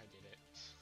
I did it.